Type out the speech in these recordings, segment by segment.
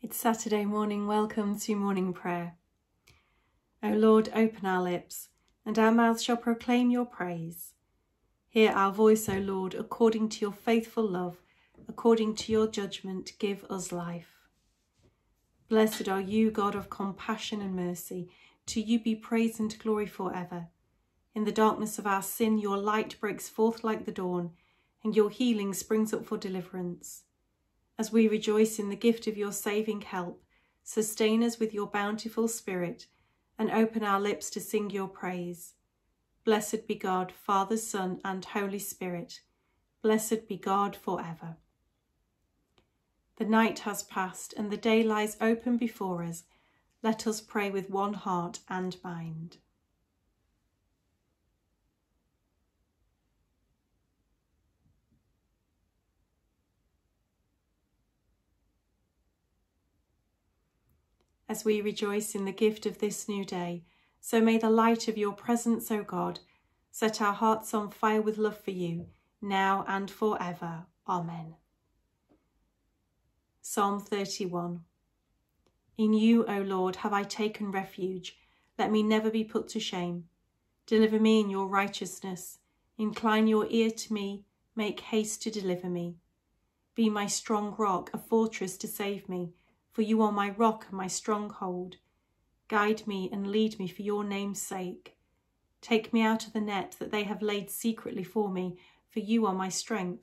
It's Saturday morning. Welcome to morning prayer. O Lord, open our lips, and our mouths shall proclaim your praise. Hear our voice, O Lord, according to your faithful love, according to your judgment, give us life. Blessed are you, God of compassion and mercy. To you be praise and glory forever. In the darkness of our sin, your light breaks forth like the dawn, and your healing springs up for deliverance. As we rejoice in the gift of your saving help, sustain us with your bountiful Spirit, and open our lips to sing your praise. Blessed be God, Father, Son, and Holy Spirit. Blessed be God for ever. The night has passed, and the day lies open before us. Let us pray with one heart and mind. As we rejoice in the gift of this new day, so may the light of your presence, O God, set our hearts on fire with love for you, now and forever. Amen. Psalm 31 In you, O Lord, have I taken refuge. Let me never be put to shame. Deliver me in your righteousness. Incline your ear to me. Make haste to deliver me. Be my strong rock, a fortress to save me, for you are my rock and my stronghold. Guide me and lead me for your name's sake. Take me out of the net that they have laid secretly for me, for you are my strength.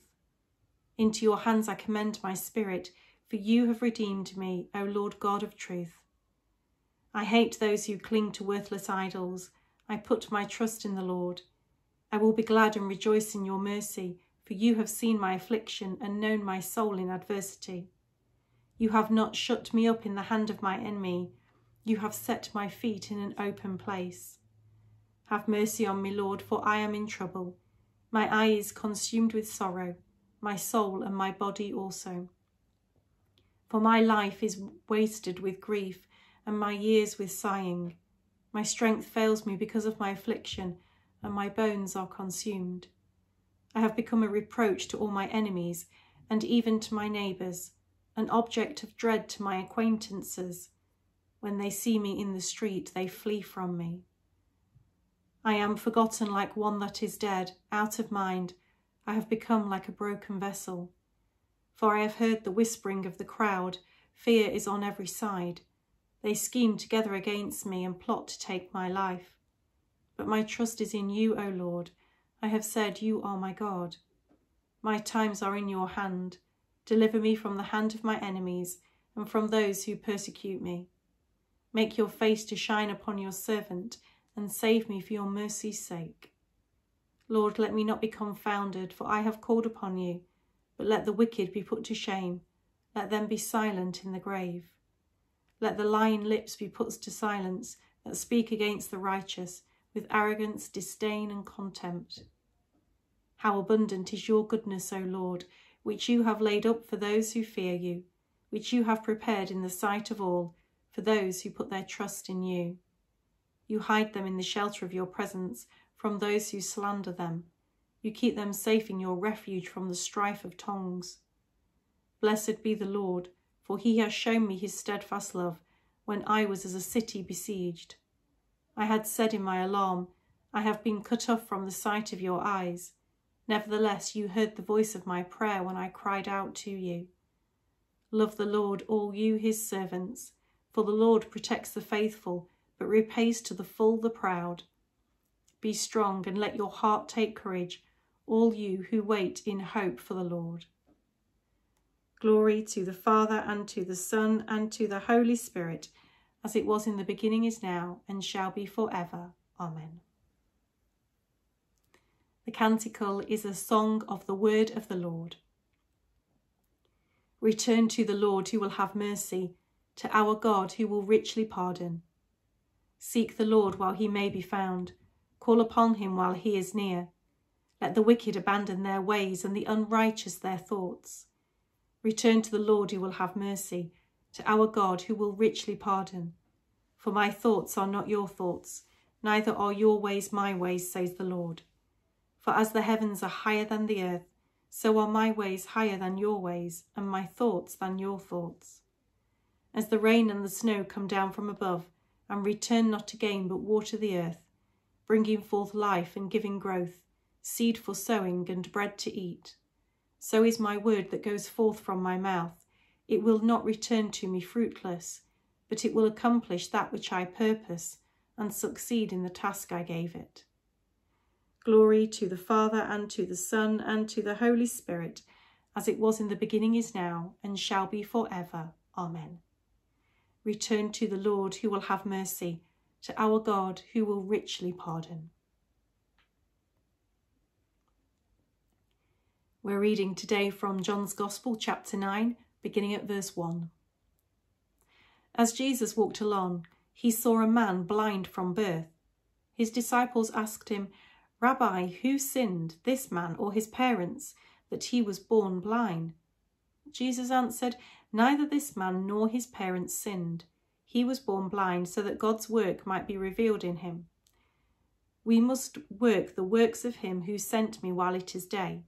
Into your hands I commend my spirit for you have redeemed me, O Lord God of truth. I hate those who cling to worthless idols. I put my trust in the Lord. I will be glad and rejoice in your mercy, for you have seen my affliction and known my soul in adversity. You have not shut me up in the hand of my enemy. You have set my feet in an open place. Have mercy on me, Lord, for I am in trouble. My eye is consumed with sorrow, my soul and my body also. For my life is wasted with grief, and my years with sighing. My strength fails me because of my affliction, and my bones are consumed. I have become a reproach to all my enemies, and even to my neighbours, an object of dread to my acquaintances. When they see me in the street, they flee from me. I am forgotten like one that is dead, out of mind. I have become like a broken vessel for I have heard the whispering of the crowd. Fear is on every side. They scheme together against me and plot to take my life. But my trust is in you, O Lord. I have said, You are my God. My times are in your hand. Deliver me from the hand of my enemies and from those who persecute me. Make your face to shine upon your servant and save me for your mercy's sake. Lord, let me not be confounded, for I have called upon you. But let the wicked be put to shame, let them be silent in the grave. Let the lying lips be put to silence that speak against the righteous with arrogance, disdain, and contempt. How abundant is your goodness, O Lord, which you have laid up for those who fear you, which you have prepared in the sight of all, for those who put their trust in you. You hide them in the shelter of your presence from those who slander them. You keep them safe in your refuge from the strife of tongues. Blessed be the Lord, for he has shown me his steadfast love when I was as a city besieged. I had said in my alarm, I have been cut off from the sight of your eyes. Nevertheless, you heard the voice of my prayer when I cried out to you. Love the Lord, all you his servants, for the Lord protects the faithful, but repays to the full the proud. Be strong and let your heart take courage all you who wait in hope for the Lord. Glory to the Father, and to the Son, and to the Holy Spirit, as it was in the beginning, is now, and shall be for ever. Amen. The canticle is a song of the word of the Lord. Return to the Lord who will have mercy, to our God who will richly pardon. Seek the Lord while he may be found, call upon him while he is near. Let the wicked abandon their ways and the unrighteous their thoughts. Return to the Lord who will have mercy, to our God who will richly pardon. For my thoughts are not your thoughts, neither are your ways my ways, says the Lord. For as the heavens are higher than the earth, so are my ways higher than your ways, and my thoughts than your thoughts. as the rain and the snow come down from above, and return not again, but water the earth, bringing forth life and giving growth, seed for sowing and bread to eat. So is my word that goes forth from my mouth. It will not return to me fruitless, but it will accomplish that which I purpose and succeed in the task I gave it. Glory to the Father, and to the Son, and to the Holy Spirit, as it was in the beginning, is now, and shall be for ever. Amen. Return to the Lord, who will have mercy, to our God, who will richly pardon. We're reading today from John's Gospel, chapter 9, beginning at verse 1. As Jesus walked along, he saw a man blind from birth. His disciples asked him, Rabbi, who sinned, this man or his parents, that he was born blind? Jesus answered, Neither this man nor his parents sinned. He was born blind so that God's work might be revealed in him. We must work the works of him who sent me while it is day.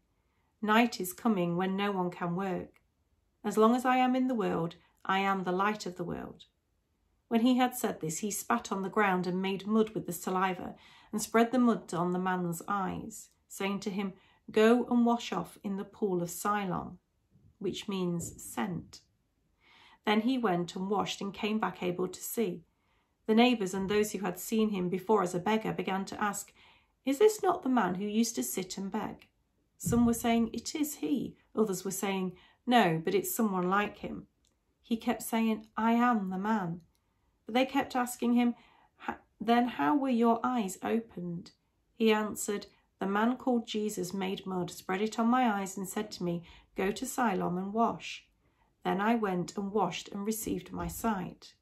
Night is coming when no one can work. As long as I am in the world, I am the light of the world. When he had said this, he spat on the ground and made mud with the saliva and spread the mud on the man's eyes, saying to him, Go and wash off in the pool of Siloam, which means sent. Then he went and washed and came back able to see. The neighbours and those who had seen him before as a beggar began to ask, Is this not the man who used to sit and beg? Some were saying, It is he. Others were saying, No, but it's someone like him. He kept saying, I am the man. But they kept asking him, Then how were your eyes opened? He answered, The man called Jesus made mud, spread it on my eyes, and said to me, Go to Siloam and wash. Then I went and washed and received my sight.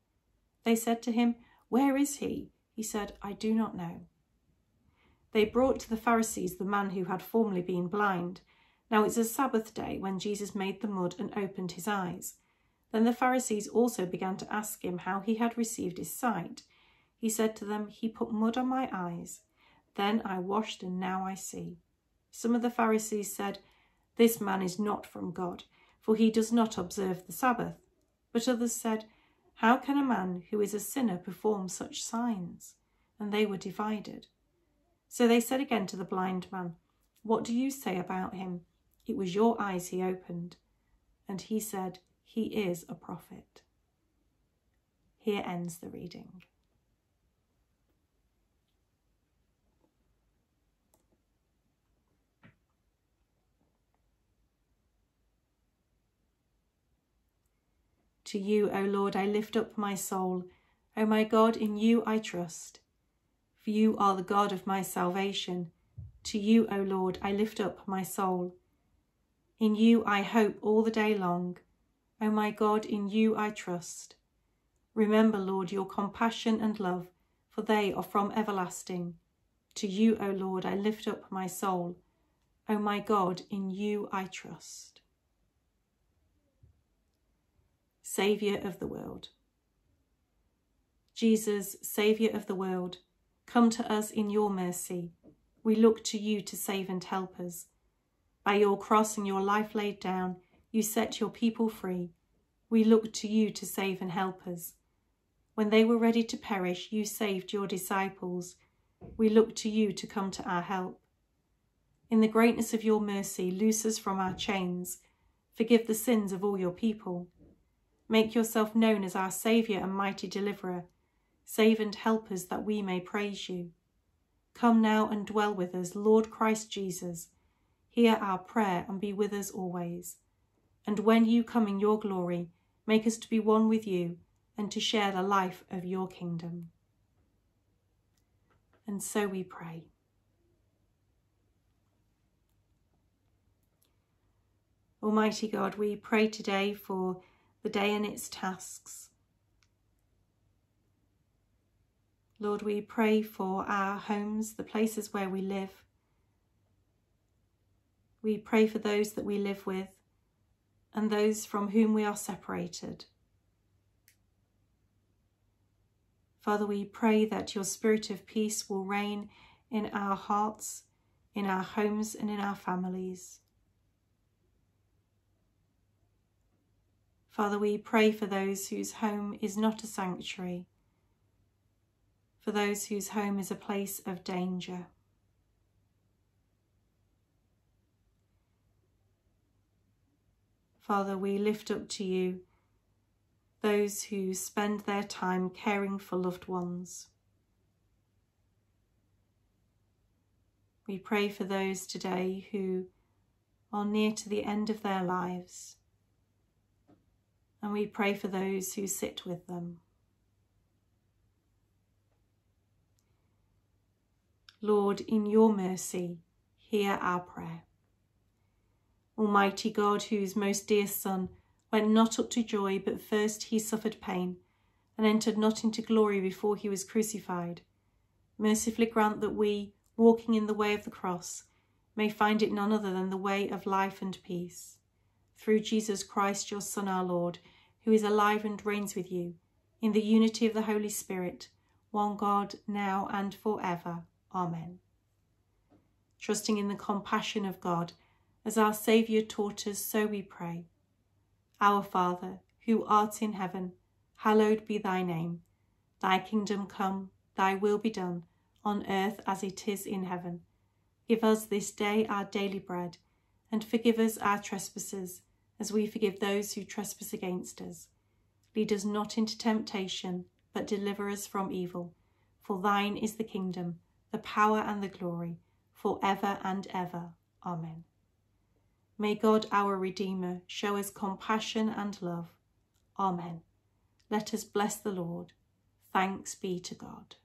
They said to him, Where is he? He said, I do not know. They brought to the Pharisees the man who had formerly been blind. Now it's a Sabbath day when Jesus made the mud and opened his eyes. Then the Pharisees also began to ask him how he had received his sight. He said to them, He put mud on my eyes. Then I washed, and now I see. Some of the Pharisees said, This man is not from God, for he does not observe the Sabbath. But others said, How can a man who is a sinner perform such signs? And they were divided. So they said again to the blind man, What do you say about him? It was your eyes he opened. And he said, he is a prophet. Here ends the reading. To you, O Lord, I lift up my soul. O my God, in you I trust. For you are the God of my salvation. To you, O Lord, I lift up my soul. In you I hope all the day long. O my God, in you I trust. Remember, Lord, your compassion and love, for they are from everlasting. To you, O Lord, I lift up my soul. O my God, in you I trust. Saviour of the world. Jesus, Saviour of the world, come to us in your mercy. We look to you to save and help us. By your cross and your life laid down, you set your people free. We look to you to save and help us. When they were ready to perish, you saved your disciples. We look to you to come to our help. In the greatness of your mercy, loose us from our chains. Forgive the sins of all your people. Make yourself known as our Saviour and mighty Deliverer. Save and help us that we may praise you. Come now and dwell with us, Lord Christ Jesus. Hear our prayer and be with us always. And when you come in your glory, make us to be one with you and to share the life of your kingdom. And so we pray. Almighty God, we pray today for the day and its tasks. Lord, we pray for our homes, the places where we live. We pray for those that we live with and those from whom we are separated. Father, we pray that your spirit of peace will reign in our hearts, in our homes, and in our families. Father, we pray for those whose home is not a sanctuary, for those whose home is a place of danger. Father, we lift up to you those who spend their time caring for loved ones. We pray for those today who are near to the end of their lives and we pray for those who sit with them. Lord, in your mercy, hear our prayer. Almighty God, whose most dear Son went not up to joy, but first he suffered pain, and entered not into glory before he was crucified, mercifully grant that we, walking in the way of the cross, may find it none other than the way of life and peace. Through Jesus Christ, your Son, our Lord, who is alive and reigns with you, in the unity of the Holy Spirit, one God, now and for ever. Amen. Trusting in the compassion of God, as our Saviour taught us, so we pray. Our Father, who art in heaven, hallowed be thy name. Thy kingdom come, thy will be done, on earth as it is in heaven. Give us this day our daily bread, and forgive us our trespasses, as we forgive those who trespass against us. Lead us not into temptation, but deliver us from evil. For thine is the kingdom, the power, and the glory, for ever and ever. Amen. May God our Redeemer show us compassion and love. Amen. Let us bless the Lord. Thanks be to God.